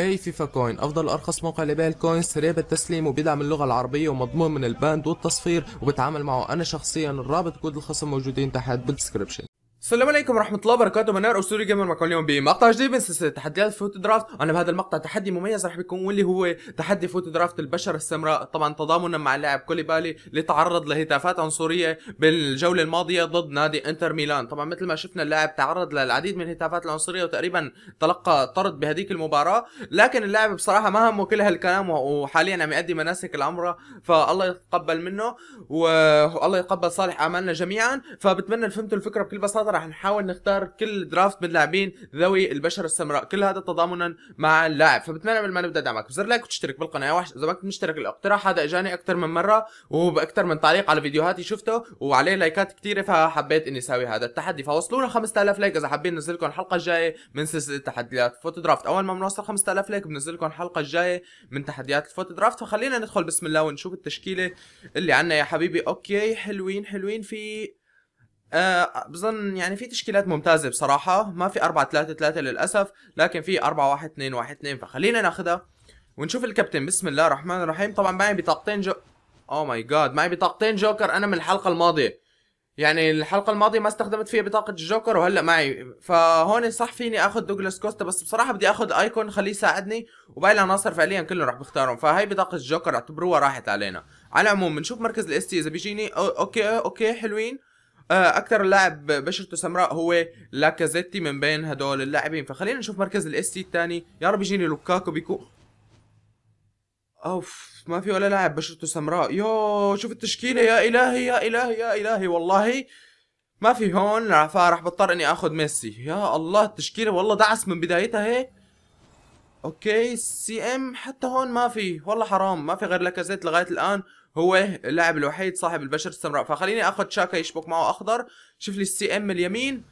هاي فيفا كوين. أفضل ارخص موقع لبيع ال coin سريع بالتسليم وبيدعم اللغة العربية ومضمون من ال banned والتصفير وبتعامل معه أنا شخصيا. الرابط كود الخصم موجودين تحت بال description السلام عليكم ورحمة الله وبركاته. منار اسطوري gamer معكم اليوم بمقطع جديد من سلسلة تحديات FUT draft، أنا بهذا المقطع تحدي مميز رح بيكون واللي هو تحدي FUT draft البشرة السمراء، طبعا تضامنا مع اللاعب كوليبالي اللي تعرض لهتافات عنصرية بالجولة الماضية ضد نادي إنتر ميلان، طبعا مثل ما شفنا اللاعب تعرض للعديد من الهتافات العنصرية وتقريبا تلقى طرد بهذيك المباراة، لكن اللاعب بصراحة ما همه كل هالكلام وحاليا عم يؤدي مناسك العمرة، فالله يتقبل منه والله يتقبل صالح أعمالنا جميعا، فبتمنى فهمتوا الفكرة بكل بساطة رح نحاول نختار كل draft من لاعبين ذوي البشره السمراء. كل هذا تضامنا مع اللاعب. فبتمنى قبل ما نبدأ دعمك. بزر like وتشترك بالقناة. واحد إذا ما كنت مشترك الاقتراح هذا إجاني أكثر من مرة وبأكثر من تعليق على فيديوهاتي شفته وعليه لايكات كثيرة فحبيت إني أسوي هذا التحدي. فوصلونا 5000 like إذا حابين ننزل لكم الحلقة الجاية من سلسلة تحديات FUT draft. أول ما بنوصل 5000 like بنزل لكم الحلقة الجاية من تحديات ال FUT draft. فخلينا ندخل بسم الله ونشوف التشكيلة اللي عنا يا حبيبي. okay حلوين حلوين. في أه بظن يعني في تشكيلات ممتازة بصراحة. ما في 4 3 3 للأسف لكن في 4 1 2 1 2 فخلينا ناخذها ونشوف الكابتن. بسم الله الرحمن الرحيم. طبعا معي بطاقتين جو oh my god معي بطاقتين جوكر. أنا من الحلقة الماضية. يعني الحلقة الماضية ما استخدمت فيها بطاقة الجوكر وهلأ معي. فهون صح فيني آخذ دوغلاس كوستا بس بصراحة بدي آخذ icon خليه يساعدني. وباقي العناصر فعليا كلهم رح بختارهم فهي بطاقة الجوكر اعتبروها راحت علينا. على العموم بنشوف مركز ال ST إذا بيجيني. okay okay حلوين. آه، أكثر لاعب بشرته سمراء هو لاكازيتي من بين هدول اللاعبين. فخلينا نشوف مركز ال ST الثاني. يا رب يجيني لوكاكو بيكون أوف ما في ولا لاعب بشرته سمراء يو شوف التشكيلة. يا إلهي يا إلهي يا إلهي والله. ما في هون. فراح بضطر إني آخذ ميسي. يا الله التشكيلة والله دعس من بدايتها. هيك okay CM حتى هون ما في. والله حرام ما في غير لاكازيت لغاية الآن. هو اللاعب الوحيد صاحب البشرة السمراء. فخليني آخذ شاكا يشبك معه أخضر. شوف لي ال CM اليمين.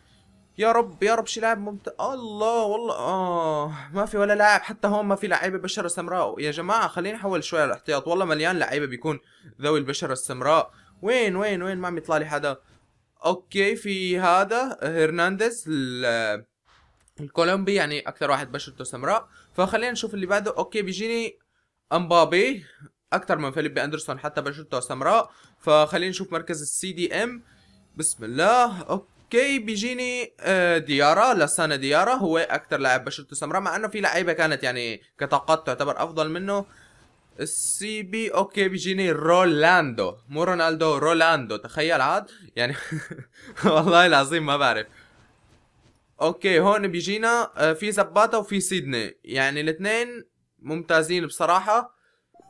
يا رب يا رب شي لاعب ممتاز الله والله آه ما في ولا لاعب حتى هون ما في لعيبة بشره سمراء. يا جماعة خليني أحول شوي على الاحتياط. والله مليان لعيبة بيكون ذوي البشره السمراء. وين وين وين؟ ما عم يطلع لي حدا. okay في هذا هرنانديز الكولومبي يعني أكثر واحد بشرته سمراء. فخلينا نشوف اللي بعده. okay بيجيني أمبابي. أكثر من فيليب أندرسون حتى بشرته سمراء. فخلينا نشوف مركز ال CDM بسم الله. okay بيجيني آه، ديارا لسانا ديارا. هو أكثر لاعب بشرته سمراء مع إنه في لعيبة كانت يعني كطاقات تعتبر أفضل منه. ال CB okay بيجيني رولاندو مو رونالدو رولاندو تخيل عاد. يعني والله العظيم ما بعرف. okay هون بيجينا آه، في زباتا وفي سيدني. يعني الاثنين ممتازين بصراحة.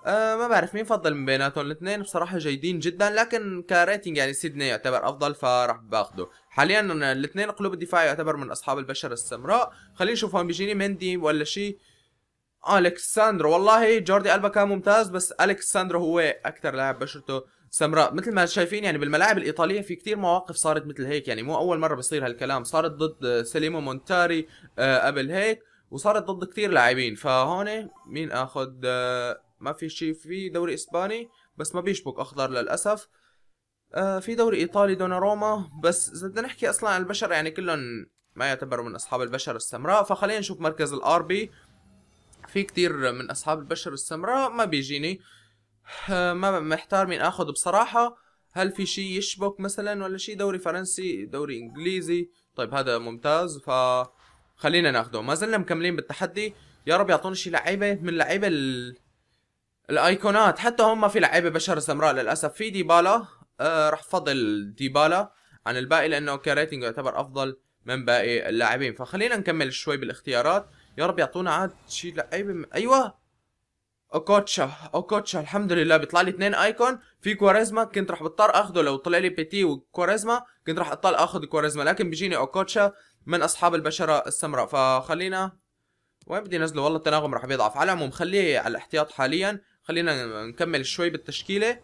أه ما بعرف مين فضل من بيناتهم. الاثنين بصراحة جيدين جدا لكن ك rating يعني سيدني يعتبر أفضل فراح باخده. حاليا الاثنين قلوب الدفاع يعتبر من أصحاب البشره السمراء. خلينا نشوف هون بيجيني مندي ولا شيء ألكساندرو والله جوردي ألبا كان ممتاز بس ألكساندرو هو أكثر لاعب بشرته سمراء. مثل ما شايفين يعني بالملاعب الإيطالية في كثير مواقف صارت مثل هيك يعني مو أول مرة بيصير هالكلام. صارت ضد سليمو مونتاري آه قبل هيك وصارت ضد كثير لاعبين. فهون مين آخذ آه ما في شيء في دوري إسباني بس ما بيشبك أخضر للأسف. آه في دوري إيطالي دوناروما بس اذا بدنا نحكي أصلا عن البشر يعني كلهم ما يعتبروا من أصحاب البشر السمراء. فخلينا نشوف مركز الآر بي. في كتير من أصحاب البشر السمراء ما بيجيني. آه ما محتار مين آخذ بصراحة. هل في شيء يشبك مثلا ولا شيء؟ دوري فرنسي دوري إنجليزي. طيب هذا ممتاز. ف خلينا ناخده. ما زلنا مكملين بالتحدي. يا رب يعطونا شي لعيبة من لعيبة ال... الايقونات حتى هم في لعيبة بشره سمراء للأسف. في ديبالا آه رح فضل ديبالا عن الباقي لأنه ك rating يعتبر أفضل من باقي اللاعبين. فخلينا نكمل شوي بالاختيارات. يا رب يعطونا عاد شي لعيبة م... أيوه. أوكوتشا أوكوتشا الحمد لله. بيطلع لي اثنين أيكون. في كواريزما كنت رح بضطر اخذه لو طلع لي بيتي وكواريزما كنت رح أضطر اخذ كواريزما. لكن بيجيني أوكوتشا من أصحاب البشرة السمراء فخلينا وين بدي نزله والله التناغم رح بيضعف على العموم. خليه على الاحتياط حاليا. خلينا نكمل شوي بالتشكيلة.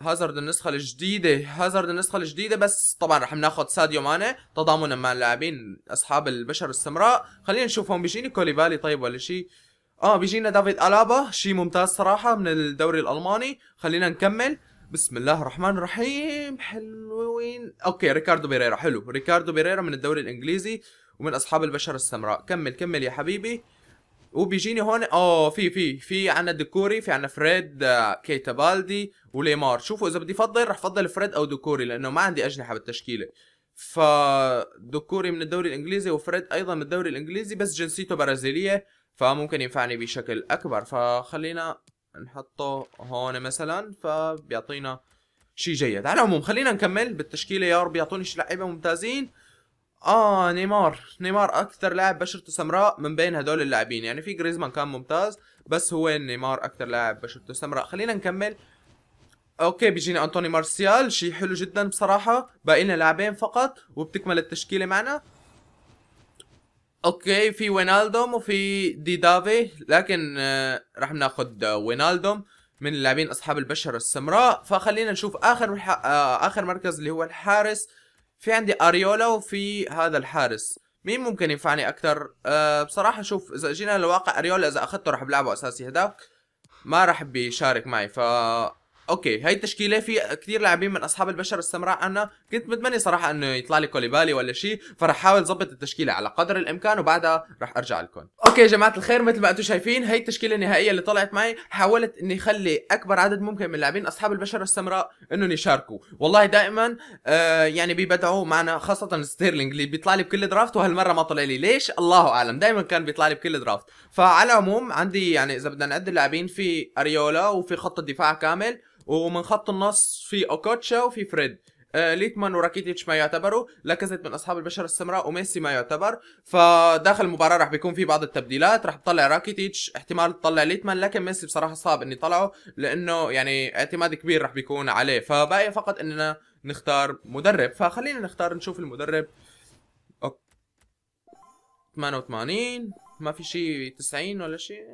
هازارد النسخة الجديدة هازارد النسخة الجديدة بس طبعا رح ناخذ ساديو ماني تضامنا مع اللاعبين أصحاب البشر السمراء. خلينا نشوف هون بيجيني كوليبالي طيب ولا شيء آه بيجينا دافيد ألابا شيء ممتاز صراحة من الدوري الألماني. خلينا نكمل. بسم الله الرحمن الرحيم حلوين. okay ريكاردو بيريرا حلو. ريكاردو بيريرا من الدوري الإنجليزي ومن أصحاب البشر السمراء. كمل كمل يا حبيبي. وبيجيني هون آه في في في عنا ديكوري في عنا فريد آه، كيتا بالدي وليمار. شوفوا إذا بدي افضل رح افضل فريد أو ديكوري لأنه ما عندي أجنحة بالتشكيلة. ف دكوري من الدوري الإنجليزي وفريد أيضا من الدوري الإنجليزي بس جنسيته برازيلية فممكن ينفعني بشكل أكبر. فخلينا نحطه هون مثلا فبيعطينا شيء جيد. على العموم خلينا نكمل بالتشكيلة يا رب يعطوني شي لعيبة ممتازين. آه نيمار. نيمار أكثر لاعب بشرته سمراء من بين هدول اللاعبين. يعني في جريزمان كان ممتاز بس هو نيمار أكثر لاعب بشرته سمراء خلينا نكمل. okay بيجينا أنطوني مارسيال. شيء حلو جدا بصراحة. باقي لنا لاعبين فقط وبتكمل التشكيلة معنا. okay في وينالدوم وفي دي دافي. لكن آه راح ناخذ آه وينالدوم من اللاعبين أصحاب البشرة السمراء. فخلينا نشوف آخر آه آخر مركز اللي هو الحارس. في عندي أريولا وفي هذا الحارس. مين ممكن ينفعني أكثر أه بصراحة شوف إذا جينا لواقع أريولا إذا أخذته راح بلعبه أساسي هداك ما راح بيشارك معي ف okay هاي التشكيلة في كثير لاعبين من أصحاب البشرة السمراء. عنا كنت متمني صراحة إنه يطلع لي كوليبالي ولا شيء فرح أحاول ظبط التشكيلة على قدر الإمكان وبعدها رح أرجع لكم okay يا جماعة الخير مثل ما أنتم شايفين هاي التشكيلة النهائية اللي طلعت معي حاولت إني أخلي أكبر عدد ممكن من لاعبين أصحاب البشرة السمراء إنهم يشاركوا. والله دائما آه يعني بيبدعوا معنا خاصة ستيرلينج اللي بيطلع لي بكل draft وهالمرة ما طلع لي. ليش؟ الله أعلم. دائما كان بيطلع لي بكل draft. فعلى العموم عندي يعني إذا بدنا نعد اللاعبين في أريولا وفي خط الدفاع كامل. ومن خط النص في أوكوتشا وفي فريد. آه ليتمان وراكيتيتش ما يعتبروا لاكازيت من أصحاب البشره السمراء وميسي ما يعتبر. فداخل المباراة راح بيكون في بعض التبديلات راح تطلع راكيتيتش احتمال تطلع ليتمان لكن ميسي بصراحة صعب إني طلعه لأنه يعني اعتماد كبير راح بيكون عليه. فباقي فقط إننا نختار مدرب. فخلينا نختار نشوف المدرب. okay. 88 ما في شيء 90 ولا شيء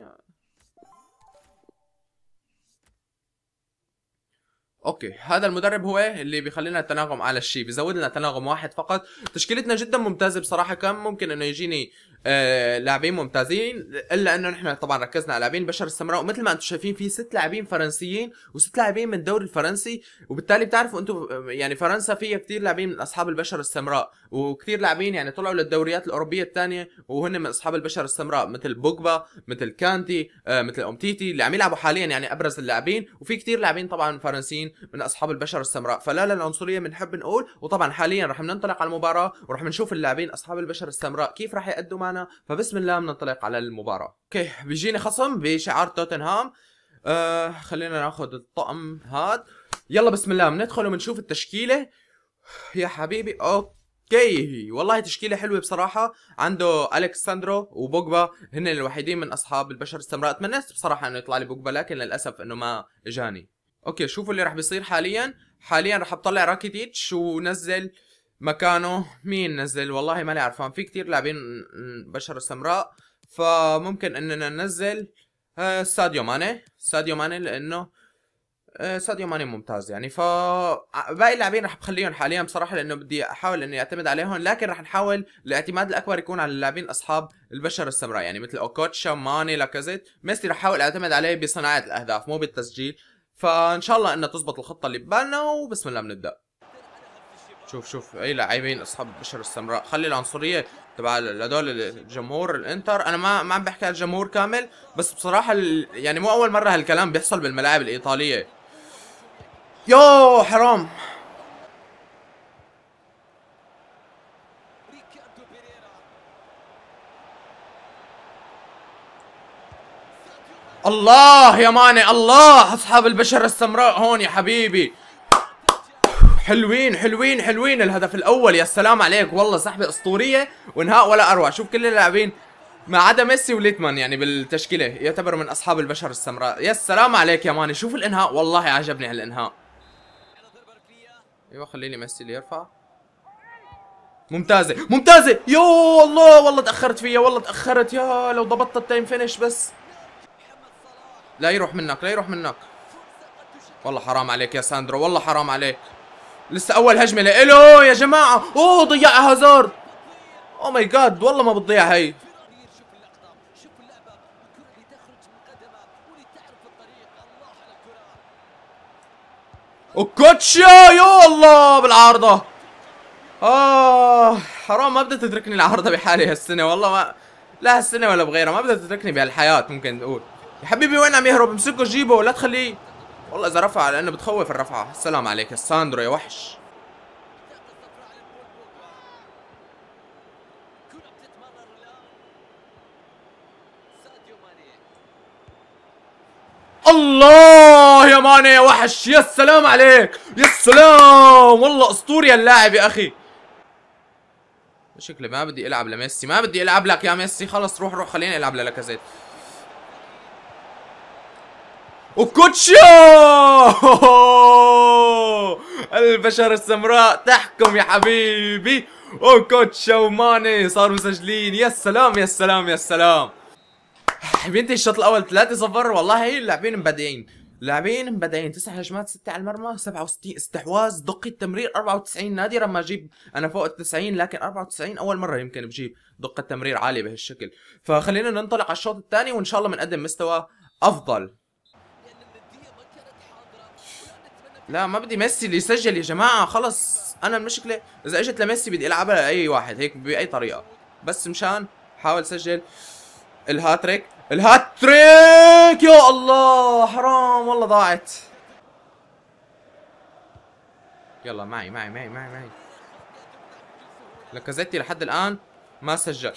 okay هذا المدرب هو اللي بيخلينا التناغم أعلى شيء بيزود لنا تناغم واحد فقط. تشكيلتنا جدا ممتازة بصراحة كان ممكن إنه يجيني آه لاعبين ممتازين إلا إنه نحن طبعا ركزنا على لاعبين بشرة السمراء ومثل ما أنتم شايفين في ست لاعبين فرنسيين وست لاعبين من الدوري الفرنسي وبالتالي بتعرفوا أنتم يعني فرنسا فيها كثير لاعبين من أصحاب البشرة السمراء وكثير لاعبين يعني طلعوا للدوريات الأوروبية الثانية وهن من أصحاب البشرة السمراء مثل بوجبا مثل كانتي آه مثل امتيتي اللي عم يلعبوا حاليا يعني أبرز اللاعبين وفي كثير لاعبين طبعا فرنسيين من أصحاب البشرة السمراء. فلا للعنصريه بنحب نقول وطبعا حاليا رح ننطلق على المباراة ورح نشوف اللاعبين أصحاب البشرة السمراء كيف رح يأدوا معنا. فبسم الله بننطلق على المباراة. okay بيجيني خصم بشعار توتنهام. آه خلينا ناخذ الطقم هاد. يلا بسم الله بندخل وبنشوف التشكيلة. يا حبيبي okay. والله تشكيلة حلوة بصراحة. عنده الكساندرو وبوجبا هن الوحيدين من أصحاب البشرة السمراء. تمنيت بصراحة إنه يطلع لي بوجبا لكن للأسف إنه ما إجاني. okay شوفوا اللي راح بيصير حاليا. حاليا راح أطلع راكيتيتش ونزل مكانه؟ مين نزل؟ والله ماني عرفان في كتير لاعبين بشرة السمراء فممكن إننا ننزل آه ساديو ماني. ساديو ماني لأنه آه ساديو ماني ممتاز يعني. ف باقي اللاعبين رح بخليهم حاليا بصراحة لأنه بدي أحاول إني أعتمد عليهم. لكن رح نحاول الاعتماد الأكبر يكون على اللاعبين أصحاب البشرة السمراء يعني مثل أوكوتشا ماني لاكازيت. ميسي رح أحاول أعتمد عليه بصناعة الأهداف مو بالتسجيل. فان شاء الله انها تزبط الخطة اللي ببالنا وبسم الله بنبدأ. شوف شوف اي لاعبين اصحاب البشرة السمراء. خلي العنصرية تبع هدول الجمهور الانتر. أنا ما ما عم بحكي على الجمهور كامل بس بصراحة يعني مو أول مرة هالكلام بيحصل بالملاعب الإيطالية. يو حرام. الله يا ماني الله أصحاب البشر السمراء هون يا حبيبي. حلوين حلوين حلوين الهدف الأول. يا سلام عليك. والله سحبه أسطورية وإنهاء ولا أروع. شوف كل اللاعبين ما عدا ميسي وليتمان يعني بالتشكيلة يعتبروا من أصحاب البشرة السمراء. يا سلام عليك يا ماني شوف الإنهاء. والله عجبني هالإنهاء. أيوه خليني ميسي اللي يرفع. ممتازة ممتازة. يو الله والله تأخرت فيها والله تأخرت. يا لو ضبطت ال timed finish بس. لا يروح منك لا يروح منك. والله حرام عليك يا ساندرو والله حرام عليك. لسه أول هجمة لإله يا جماعة. أوه ضيعها هازارد oh my god والله ما بتضيع هي أوكوتشا يا الله بالعارضة. آه حرام ما بدها تتركني العارضة بحالي هالسنة والله ما لا هالسنة ولا بغيرها ما بدها تتركني بهالحياة ممكن نقول. يا حبيبي وين عم يهرب؟ امسكه جيبه لا تخليه. والله إذا رفع لأنه بتخوف الرفعة. السلام عليك ساندرو يا وحش. الله يا ماني يا وحش. يا سلام عليك. يا سلام والله اسطوري اللاعب يا أخي. شكلي ما بدي ألعب لميسي. ما بدي ألعب لك يا ميسي. خلص روح روح. خليني ألعب للاكازيت وكوتشا البشر السمراء تحكم يا حبيبي! وكوتشا وماني صاروا مسجلين. يا سلام يا سلام يا سلام! بنتي الشوط الأول 3 0 والله اللاعبين مبدعين. لاعبين مبدعين. تسع هجمات ستة على المرمى 67 استحواذ. دقة تمرير 94 نادرا ما أجيب أنا فوق ال 90 لكن 94 أول مرة يمكن بجيب دقة تمرير عالية بهالشكل. فخلينا ننطلق على الشوط الثاني وإن شاء الله بنقدم مستوى أفضل. لا ما بدي ميسي اللي يسجل يا جماعة خلص. أنا المشكلة إذا إجت لميسي بدي ألعبها لأي واحد هيك بأي طريقة. بس مشان حاول سجل الهاتريك. الهاتريك! يا الله حرام والله ضاعت. يلا معي معي معي معي معي. لاكازيتي لحد الآن ما سجل.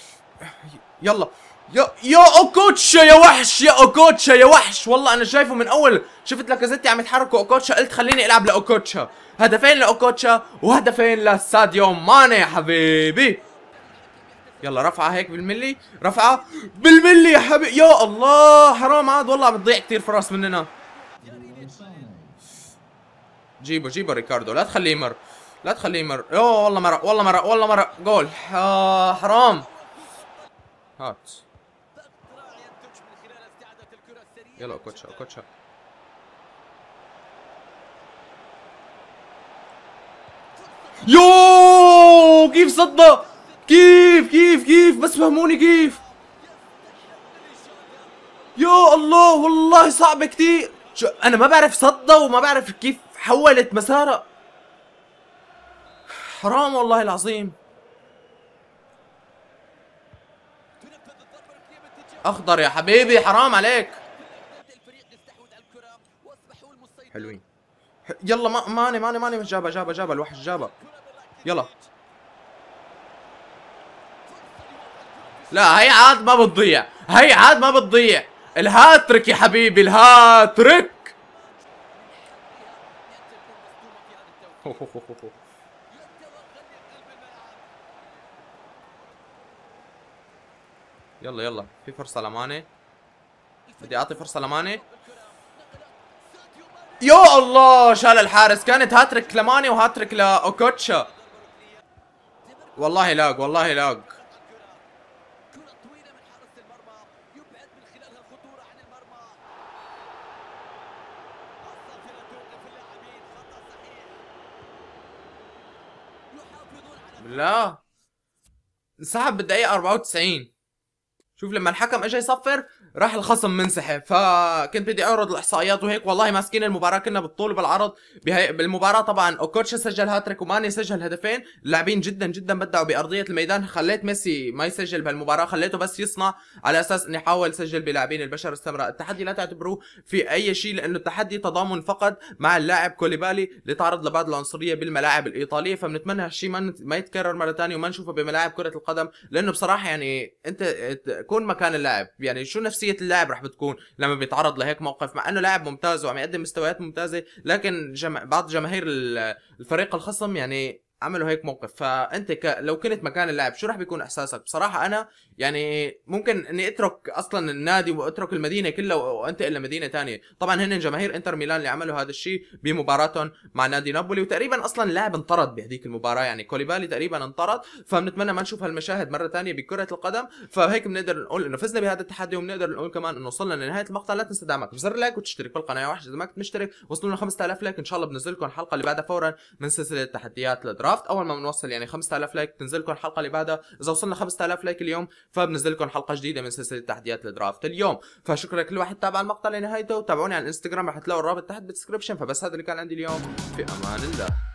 يلا. يا يا أوكوتشا يا وحش يا أوكوتشا يا وحش. والله أنا شايفه من أول شفت لاكازيتي عم يتحرك اوكوتشا قلت خليني ألعب لأوكوتشا. هدفين لأوكوتشا وهدفين لساديو ماني يا حبيبي. يلا رفعة هيك بالملي. رفعة بالملي يا حبيبي يا الله حرام عاد. والله عم بتضيع كثير فرص مننا. جيبه جيبه ريكاردو. لا تخليه يمر. لا تخليه يمر. يوه والله مرق والله مرق والله مرق. جول. آه حرام. هات. يلا اوكوتشا اوكوتشا يو كيف صدها؟ كيف كيف كيف؟ بس فهموني كيف. يا الله والله صعبة كتير. شو أنا ما بعرف صدها وما بعرف كيف حولت مسارها حرام والله العظيم. أخضر يا حبيبي حرام عليك. حلوين. يلا ما ماني ماني ماني جابها جابها جابها الوحش جابها يلا. لا هي عاد ما بتضيع. هي عاد ما بتضيع. الهاتريك يا حبيبي الهاتريك. يلا يلا. في فرصة لماني. بدي أعطي فرصة لماني. يا الله شال الحارس. كانت هاتريك لماني وهاتريك لأوكوتشا. والله لاق والله لاق. لا انسحب بالدقيقة 94 شوف لما الحكم اجى يصفر راح الخصم منسحب. فكنت بدي أعرض الإحصائيات وهيك. والله ماسكين المباراة كنا بالطول وبالعرض. بهي بالمباراة طبعا أوكوتشا سجل هاتريك وماني سجل هدفين. اللاعبين جدا جدا بدعوا بأرضية الميدان. خليت ميسي ما يسجل بهالمباراة. خليته بس يصنع على أساس اني حاول سجل بلاعبين البشر السمراء. التحدي لا تعتبروه في أي شيء لأنه التحدي تضامن فقط مع اللاعب كوليبالي لتعرض لبعض العنصرية بالملاعب الإيطالية. فبنتمنى هالشيء ما ما يتكرر مرة ثانية وما نشوفه بملاعب كرة القدم. لأنه بصراحة يعني انت كون مكان اللاعب. يعني شو نفسية اللاعب رح بتكون لما بيتعرض لهيك موقف؟ مع إنه لاعب ممتاز وعم يقدم مستويات ممتازة لكن جم... بعض جماهير الفريق الخصم يعني عملوا هيك موقف. فأنت ك... لو كنت مكان اللاعب شو راح بيكون إحساسك؟ بصراحة أنا يعني ممكن اني اترك أصلا النادي وأترك المدينة كلها وأنتقل لمدينة ثانية طبعا هن جماهير إنتر ميلان اللي عملوا هذا الشيء بمباراتهم مع نادي نابولي وتقريبا أصلا اللاعب انطرد بهذيك المباراة. يعني كوليبالي تقريبا انطرد. فبنتمنى ما نشوف هالمشاهد مرة ثانية بكرة القدم. فهيك بنقدر نقول إنه فزنا بهذا التحدي وبنقدر نقول كمان إنه وصلنا لنهاية المقطع. لا تنسى دعمك. بزر like وتشترك بالقناة. وحش إذا ما كنت مشترك وصلنا 5000 like. إن شاء الله بنزل لكم الحلقة اللي بعدها فورا من سلسلة تحديات ال draft أول ما بنوصل يعني 5000 like بتنزل لكم الحلقة اللي بعدها. إذا وصلنا 5000 like اليوم فبنزل لكم حلقة جديدة من سلسلة تحديات ال draft اليوم. فشكرا لكل واحد تابع المقطع لنهايته وتابعوني على الانستغرام رح تلاقوا الرابط تحت بال description فبس هذا اللي كان عندي اليوم. في أمان الله.